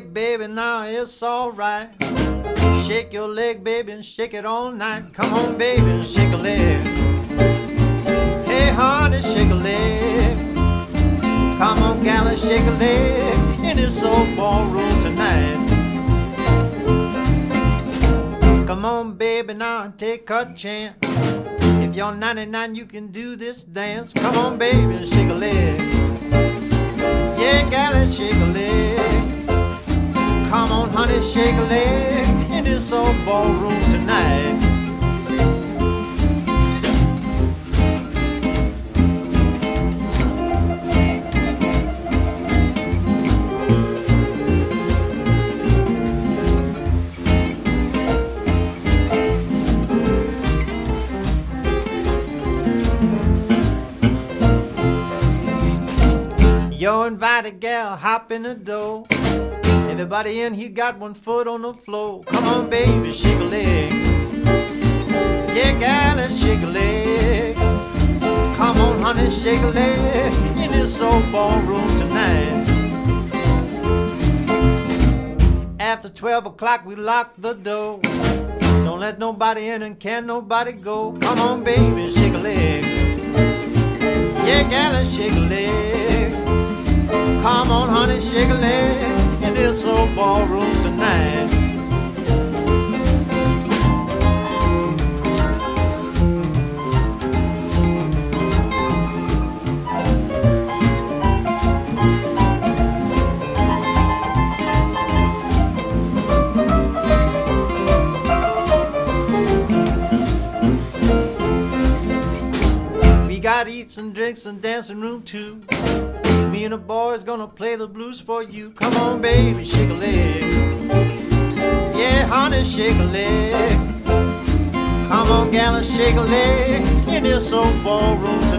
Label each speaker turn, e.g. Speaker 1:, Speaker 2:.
Speaker 1: now, it's alright. Shake your leg, baby, and shake it all night. Come on, baby, shake a leg. Hey, honey, shake a leg. Come on, gal, shake a leg in this old ballroom tonight. Come on, baby, now take a chance. If you're 99, you can do this dance. Come on, baby, shake a leg. Yeah, gal, shake a leg. You're invited, gal, hop in the door. Everybody in here got one foot on the floor. Come on, baby, shake a leg. Yeah, gal, let's shake a leg. Come on, honey, shake a leg in this old ballroom tonight. After 12 o'clock, we lock the door. Don't let nobody in and can't nobody go. Come on, baby, shake a leg. Shake a leg in this old ballroom tonight. We got eats and drinks and dancing room too. Me and the boys gonna play the blues for you. Come on, baby, shake a leg. Yeah, honey, shake a leg. Come on, gal, shake a leg in this old ballroom